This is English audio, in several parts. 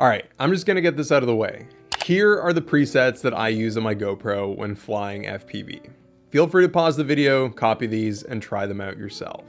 All right, I'm just gonna get this out of the way. Here are the presets that I use on my GoPro when flying FPV. Feel free to pause the video, copy these, and try them out yourself.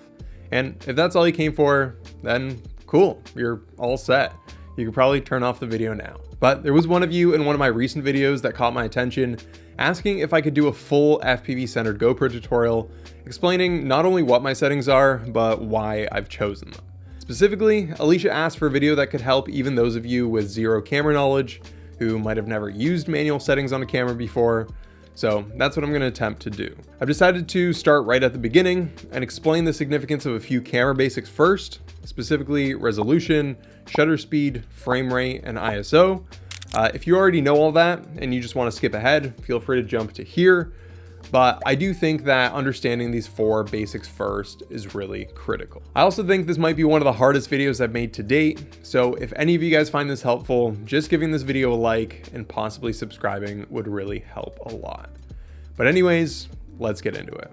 And if that's all you came for, then cool, you're all set. You could probably turn off the video now. But there was one of you in one of my recent videos that caught my attention, asking if I could do a full FPV centered GoPro tutorial, explaining not only what my settings are, but why I've chosen them. Specifically, Alicia asked for a video that could help even those of you with zero camera knowledge, who might have never used manual settings on a camera before, so that's what I'm going to attempt to do. I've decided to start right at the beginning and explain the significance of a few camera basics first, specifically resolution, shutter speed, frame rate, and ISO. Uh, if you already know all that and you just want to skip ahead, feel free to jump to here. But I do think that understanding these four basics first is really critical. I also think this might be one of the hardest videos I've made to date. So if any of you guys find this helpful, just giving this video a like and possibly subscribing would really help a lot. But anyways, let's get into it.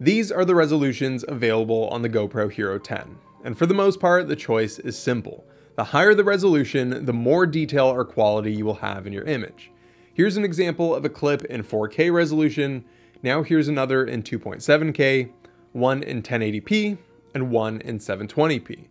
These are the resolutions available on the GoPro Hero 10. And for the most part, the choice is simple. The higher the resolution, the more detail or quality you will have in your image. Here's an example of a clip in 4K resolution. Now here's another in 2.7K, one in 1080p, and one in 720p.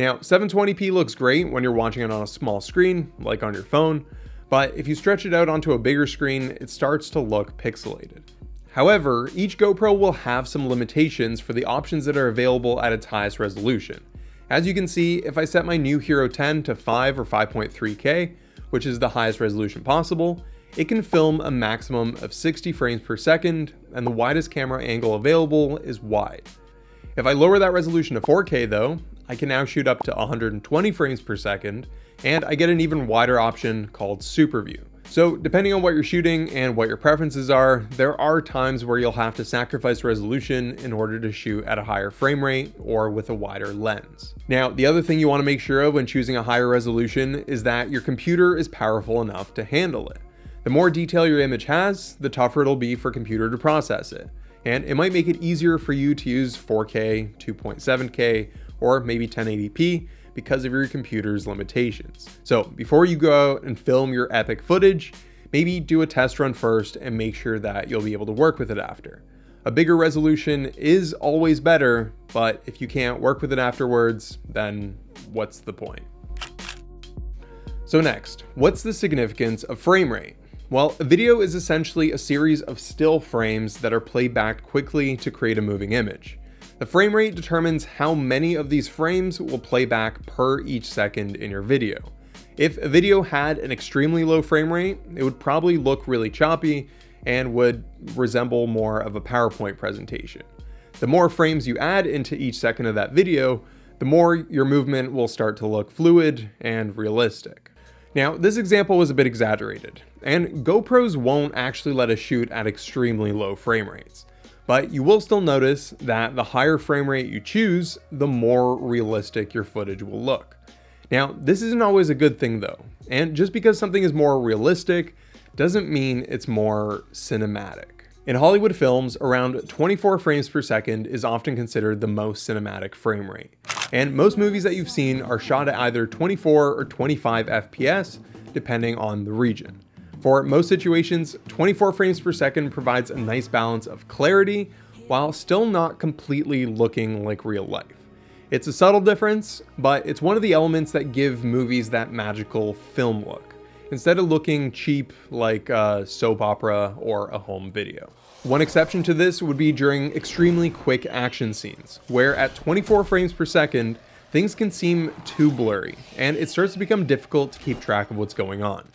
Now 720p looks great when you're watching it on a small screen, like on your phone, but if you stretch it out onto a bigger screen, it starts to look pixelated. However, each GoPro will have some limitations for the options that are available at its highest resolution. As you can see, if I set my new Hero 10 to 5 or 5.3K, which is the highest resolution possible, it can film a maximum of 60 frames per second, and the widest camera angle available is wide. If I lower that resolution to 4K though, I can now shoot up to 120 frames per second, and I get an even wider option called Super View. So depending on what you're shooting and what your preferences are, there are times where you'll have to sacrifice resolution in order to shoot at a higher frame rate or with a wider lens. Now, the other thing you wanna make sure of when choosing a higher resolution is that your computer is powerful enough to handle it. The more detail your image has, the tougher it'll be for computer to process it. And it might make it easier for you to use 4K, 2.7K, or maybe 1080p because of your computer's limitations. So before you go out and film your epic footage, maybe do a test run first and make sure that you'll be able to work with it after. A bigger resolution is always better, but if you can't work with it afterwards, then what's the point? So next, what's the significance of frame rate? Well, a video is essentially a series of still frames that are played back quickly to create a moving image. The frame rate determines how many of these frames will play back per each second in your video. If a video had an extremely low frame rate, it would probably look really choppy and would resemble more of a PowerPoint presentation. The more frames you add into each second of that video, the more your movement will start to look fluid and realistic. Now, this example was a bit exaggerated, and GoPros won't actually let us shoot at extremely low frame rates. But you will still notice that the higher frame rate you choose, the more realistic your footage will look. Now, this isn't always a good thing though, and just because something is more realistic doesn't mean it's more cinematic. In Hollywood films, around 24 frames per second is often considered the most cinematic frame rate. And most movies that you've seen are shot at either 24 or 25 FPS, depending on the region. For most situations, 24 frames per second provides a nice balance of clarity while still not completely looking like real life. It's a subtle difference, but it's one of the elements that give movies that magical film look instead of looking cheap like a soap opera or a home video. One exception to this would be during extremely quick action scenes, where at 24 frames per second, things can seem too blurry, and it starts to become difficult to keep track of what's going on.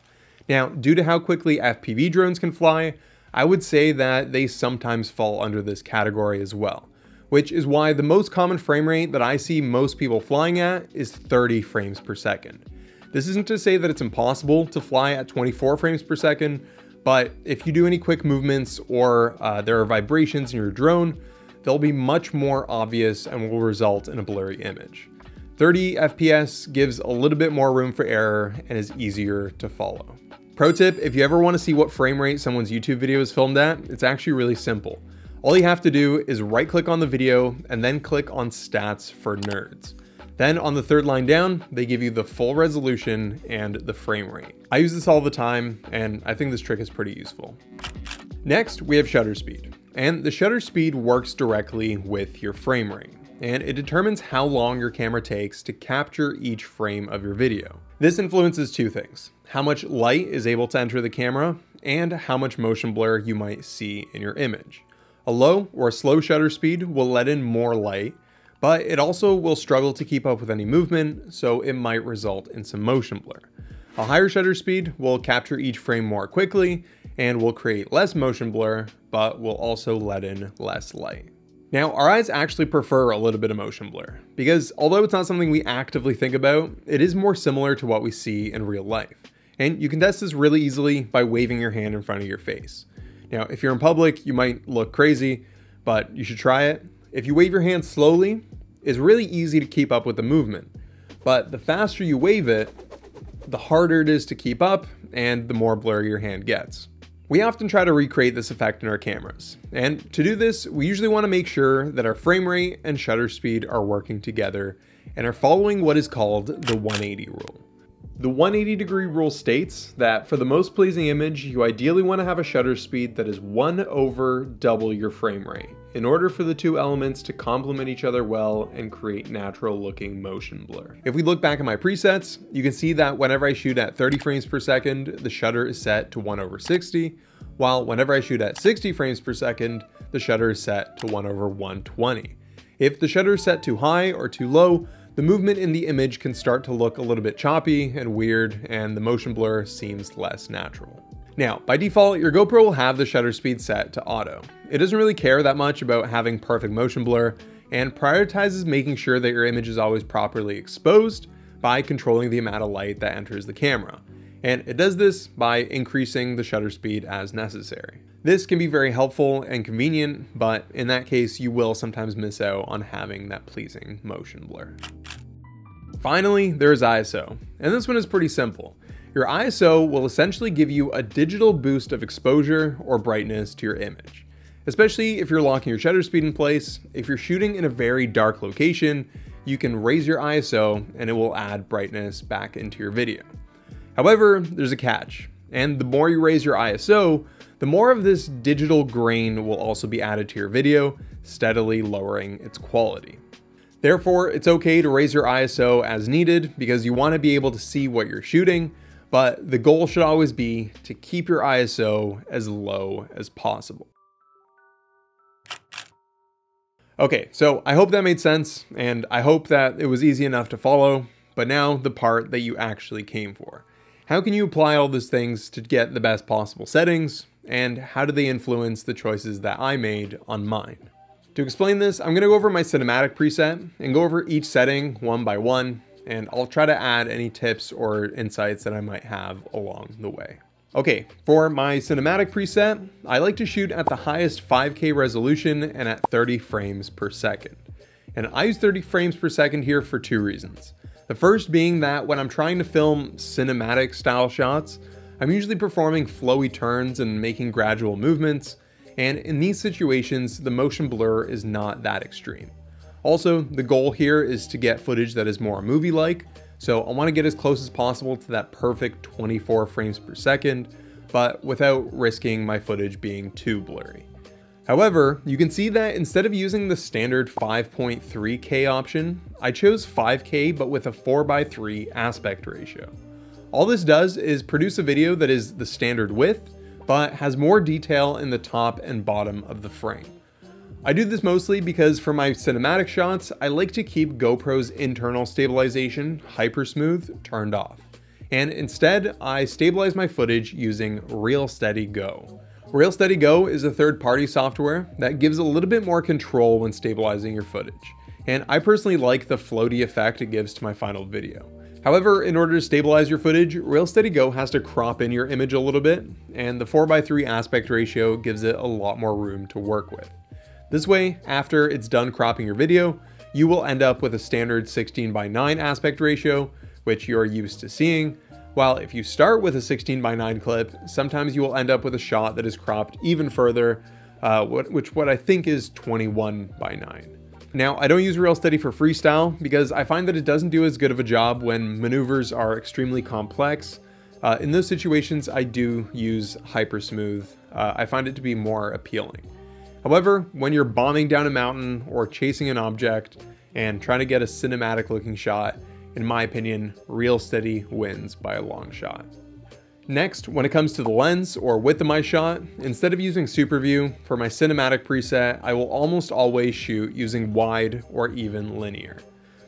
Now, due to how quickly FPV drones can fly, I would say that they sometimes fall under this category as well, which is why the most common frame rate that I see most people flying at is 30 frames per second. This isn't to say that it's impossible to fly at 24 frames per second, but if you do any quick movements or uh, there are vibrations in your drone, they'll be much more obvious and will result in a blurry image. 30 FPS gives a little bit more room for error and is easier to follow. Pro tip, if you ever want to see what frame rate someone's YouTube video is filmed at, it's actually really simple. All you have to do is right click on the video and then click on stats for nerds. Then on the third line down, they give you the full resolution and the frame rate. I use this all the time, and I think this trick is pretty useful. Next, we have shutter speed. And the shutter speed works directly with your frame rate, and it determines how long your camera takes to capture each frame of your video. This influences two things, how much light is able to enter the camera, and how much motion blur you might see in your image. A low or slow shutter speed will let in more light, but it also will struggle to keep up with any movement, so it might result in some motion blur. A higher shutter speed will capture each frame more quickly and will create less motion blur, but will also let in less light. Now, our eyes actually prefer a little bit of motion blur, because although it's not something we actively think about, it is more similar to what we see in real life. And you can test this really easily by waving your hand in front of your face. Now, if you're in public, you might look crazy, but you should try it. If you wave your hand slowly, it's really easy to keep up with the movement. But the faster you wave it, the harder it is to keep up and the more blurry your hand gets. We often try to recreate this effect in our cameras. And to do this, we usually want to make sure that our frame rate and shutter speed are working together and are following what is called the 180 rule. The 180 degree rule states that for the most pleasing image, you ideally want to have a shutter speed that is 1 over double your frame rate in order for the two elements to complement each other well and create natural looking motion blur. If we look back at my presets, you can see that whenever I shoot at 30 frames per second, the shutter is set to 1 over 60, while whenever I shoot at 60 frames per second, the shutter is set to 1 over 120. If the shutter is set too high or too low, the movement in the image can start to look a little bit choppy and weird, and the motion blur seems less natural. Now, by default, your GoPro will have the shutter speed set to auto. It doesn't really care that much about having perfect motion blur and prioritizes making sure that your image is always properly exposed by controlling the amount of light that enters the camera. And it does this by increasing the shutter speed as necessary. This can be very helpful and convenient, but in that case, you will sometimes miss out on having that pleasing motion blur. Finally, there's ISO, and this one is pretty simple. Your ISO will essentially give you a digital boost of exposure or brightness to your image. Especially if you're locking your shutter speed in place, if you're shooting in a very dark location, you can raise your ISO and it will add brightness back into your video. However, there's a catch, and the more you raise your ISO, the more of this digital grain will also be added to your video, steadily lowering its quality. Therefore, it's okay to raise your ISO as needed because you want to be able to see what you're shooting, but the goal should always be to keep your ISO as low as possible. Okay, so I hope that made sense, and I hope that it was easy enough to follow, but now the part that you actually came for. How can you apply all these things to get the best possible settings, and how do they influence the choices that I made on mine? To explain this, I'm going to go over my cinematic preset and go over each setting one by one and I'll try to add any tips or insights that I might have along the way. Okay, for my cinematic preset, I like to shoot at the highest 5K resolution and at 30 frames per second. And I use 30 frames per second here for two reasons. The first being that when I'm trying to film cinematic style shots, I'm usually performing flowy turns and making gradual movements, and in these situations, the motion blur is not that extreme. Also, the goal here is to get footage that is more movie-like, so I want to get as close as possible to that perfect 24 frames per second, but without risking my footage being too blurry. However, you can see that instead of using the standard 5.3K option, I chose 5K but with a 4x3 aspect ratio. All this does is produce a video that is the standard width, but has more detail in the top and bottom of the frame. I do this mostly because for my cinematic shots, I like to keep GoPro's internal stabilization, Hypersmooth, turned off. And instead, I stabilize my footage using ReelSteady Go. ReelSteady Go is a third-party software that gives a little bit more control when stabilizing your footage. And I personally like the floaty effect it gives to my final video. However, in order to stabilize your footage, ReelSteady Go has to crop in your image a little bit, and the 4x3 aspect ratio gives it a lot more room to work with. This way, after it's done cropping your video, you will end up with a standard 16 by 9 aspect ratio, which you're used to seeing, while if you start with a 16 by 9 clip, sometimes you will end up with a shot that is cropped even further, uh, which what I think is 21 by 9. Now, I don't use ReelSteady for freestyle because I find that it doesn't do as good of a job when maneuvers are extremely complex. Uh, in those situations, I do use Hyper Smooth. Uh, I find it to be more appealing. However, when you're bombing down a mountain or chasing an object and trying to get a cinematic looking shot, in my opinion, ReelSteady wins by a long shot. Next, when it comes to the lens or width of my shot, instead of using Super View, for my cinematic preset, I will almost always shoot using wide or even linear.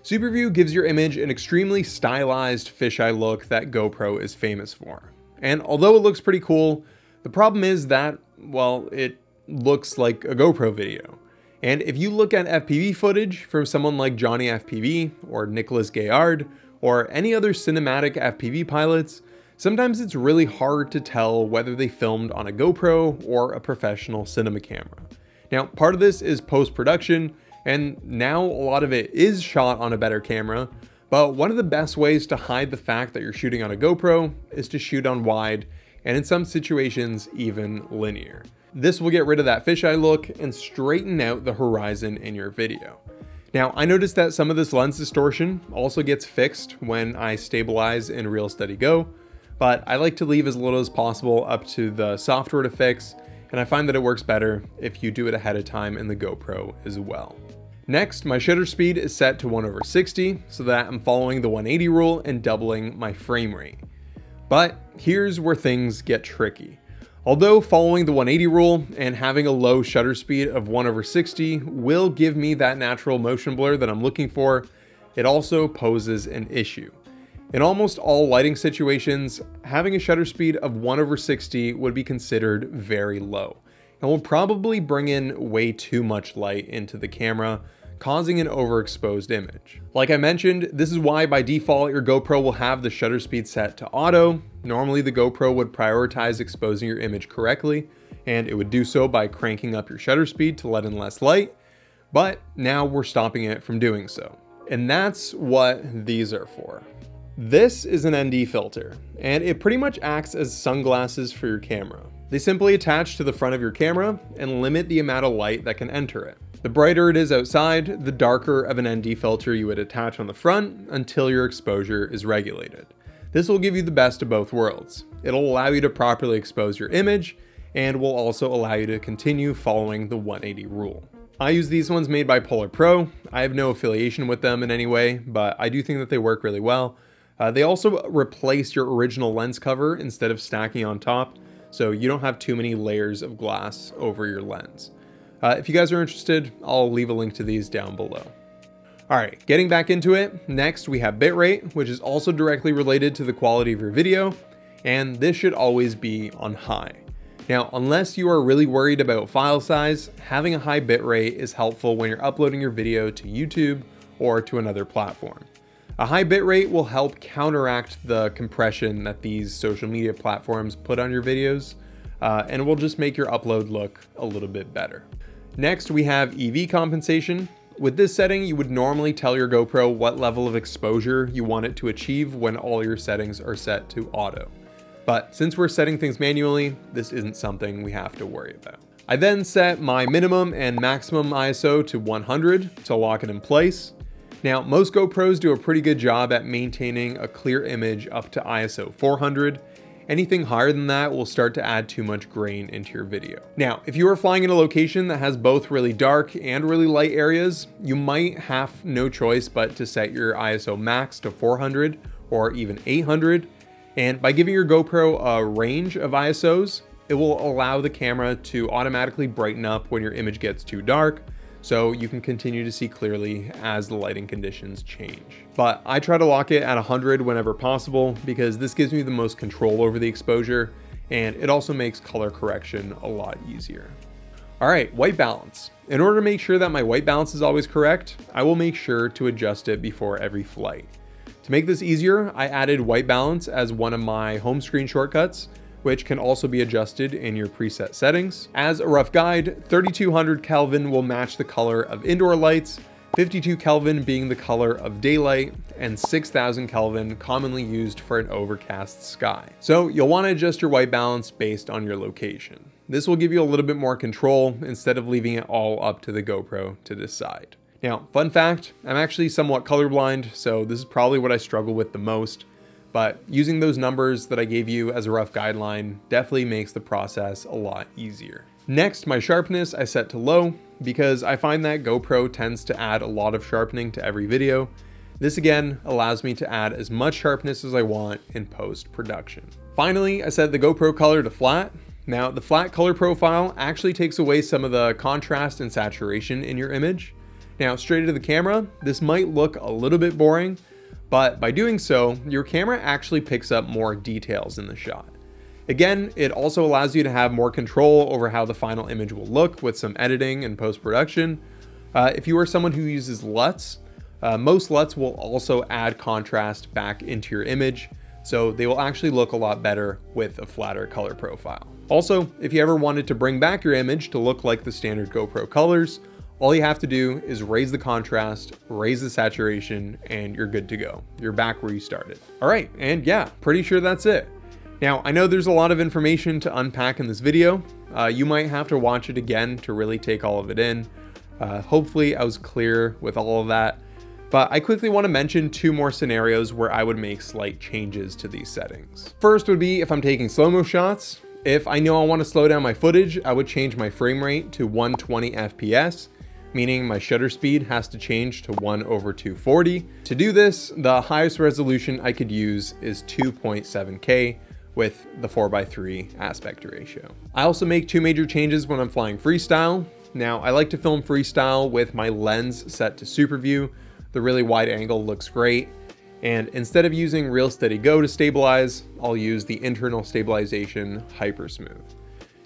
Super View gives your image an extremely stylized fisheye look that GoPro is famous for. And although it looks pretty cool, the problem is that, well, it looks like a GoPro video. And if you look at FPV footage from someone like Johnny FPV or Nicolas Gaillard or any other cinematic FPV pilots, Sometimes it's really hard to tell whether they filmed on a GoPro or a professional cinema camera. Now, part of this is post-production, and now a lot of it is shot on a better camera, but one of the best ways to hide the fact that you're shooting on a GoPro is to shoot on wide, and in some situations, even linear. This will get rid of that fisheye look and straighten out the horizon in your video. Now, I noticed that some of this lens distortion also gets fixed when I stabilize in ReelSteady Go, but I like to leave as little as possible up to the software to fix, and I find that it works better if you do it ahead of time in the GoPro as well. Next, my shutter speed is set to 1 over 60 so that I'm following the 180 rule and doubling my frame rate. But here's where things get tricky. Although following the 180 rule and having a low shutter speed of 1 over 60 will give me that natural motion blur that I'm looking for, it also poses an issue. In almost all lighting situations, having a shutter speed of 1 over 60 would be considered very low, and will probably bring in way too much light into the camera, causing an overexposed image. Like I mentioned, this is why by default your GoPro will have the shutter speed set to auto. Normally the GoPro would prioritize exposing your image correctly, and it would do so by cranking up your shutter speed to let in less light, but now we're stopping it from doing so. And that's what these are for. This is an ND filter, and it pretty much acts as sunglasses for your camera. They simply attach to the front of your camera and limit the amount of light that can enter it. The brighter it is outside, the darker of an ND filter you would attach on the front until your exposure is regulated. This will give you the best of both worlds. It'll allow you to properly expose your image and will also allow you to continue following the 180 rule. I use these ones made by Polar Pro. I have no affiliation with them in any way, but I do think that they work really well. Uh, they also replace your original lens cover instead of stacking on top, so you don't have too many layers of glass over your lens. Uh, if you guys are interested, I'll leave a link to these down below. All right, getting back into it, next we have bitrate, which is also directly related to the quality of your video, and this should always be on high. Now, unless you are really worried about file size, having a high bitrate is helpful when you're uploading your video to YouTube or to another platform. A high bitrate will help counteract the compression that these social media platforms put on your videos, uh, and will just make your upload look a little bit better. Next, we have EV compensation. With this setting, you would normally tell your GoPro what level of exposure you want it to achieve when all your settings are set to auto. But since we're setting things manually, this isn't something we have to worry about. I then set my minimum and maximum ISO to 100 to lock it in place. Now, most GoPros do a pretty good job at maintaining a clear image up to ISO 400. Anything higher than that will start to add too much grain into your video. Now, if you are flying in a location that has both really dark and really light areas, you might have no choice but to set your ISO max to 400 or even 800. And by giving your GoPro a range of ISOs, it will allow the camera to automatically brighten up when your image gets too dark, so you can continue to see clearly as the lighting conditions change. But I try to lock it at 100 whenever possible because this gives me the most control over the exposure and it also makes color correction a lot easier. All right, white balance. In order to make sure that my white balance is always correct, I will make sure to adjust it before every flight. To make this easier, I added white balance as one of my home screen shortcuts which can also be adjusted in your preset settings. As a rough guide, 3200 Kelvin will match the color of indoor lights, 52 Kelvin being the color of daylight, and 6000 Kelvin commonly used for an overcast sky. So you'll want to adjust your white balance based on your location. This will give you a little bit more control instead of leaving it all up to the GoPro to decide. Now, fun fact, I'm actually somewhat colorblind, so this is probably what I struggle with the most, but using those numbers that I gave you as a rough guideline definitely makes the process a lot easier. Next, my sharpness I set to low because I find that GoPro tends to add a lot of sharpening to every video. This again allows me to add as much sharpness as I want in post-production. Finally, I set the GoPro color to flat. Now, the flat color profile actually takes away some of the contrast and saturation in your image. Now, straight into the camera, this might look a little bit boring, but by doing so, your camera actually picks up more details in the shot. Again, it also allows you to have more control over how the final image will look with some editing and post-production. Uh, if you are someone who uses LUTs, uh, most LUTs will also add contrast back into your image, so they will actually look a lot better with a flatter color profile. Also, if you ever wanted to bring back your image to look like the standard GoPro colors, all you have to do is raise the contrast, raise the saturation, and you're good to go. You're back where you started. All right, and yeah, pretty sure that's it. Now, I know there's a lot of information to unpack in this video. Uh, you might have to watch it again to really take all of it in. Uh, hopefully I was clear with all of that. But I quickly want to mention two more scenarios where I would make slight changes to these settings. First would be if I'm taking slow-mo shots. If I know I want to slow down my footage, I would change my frame rate to 120 FPS, meaning my shutter speed has to change to 1 over 240. To do this, the highest resolution I could use is 2.7K with the 4x3 aspect ratio. I also make two major changes when I'm flying freestyle. Now, I like to film freestyle with my lens set to super view, the really wide angle looks great. And instead of using ReelSteady Go to stabilize, I'll use the internal stabilization Hyper Smooth.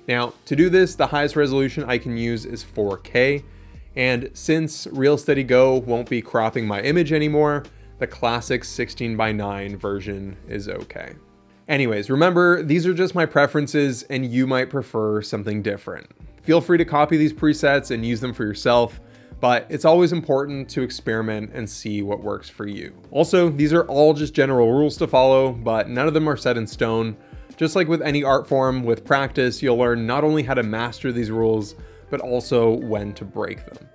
Now, to do this, the highest resolution I can use is 4K. And since ReelSteady Go won't be cropping my image anymore, the classic 16 by 9 version is okay. Anyways, remember, these are just my preferences and you might prefer something different. Feel free to copy these presets and use them for yourself but it's always important to experiment and see what works for you. Also, these are all just general rules to follow, but none of them are set in stone. Just like with any art form, with practice, you'll learn not only how to master these rules, but also when to break them.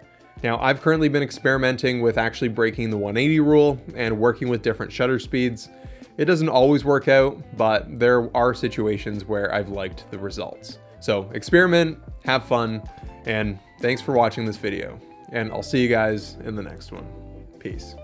Now, I've currently been experimenting with actually breaking the 180 rule and working with different shutter speeds. It doesn't always work out, but there are situations where I've liked the results. So experiment, have fun, and thanks for watching this video and I'll see you guys in the next one. Peace.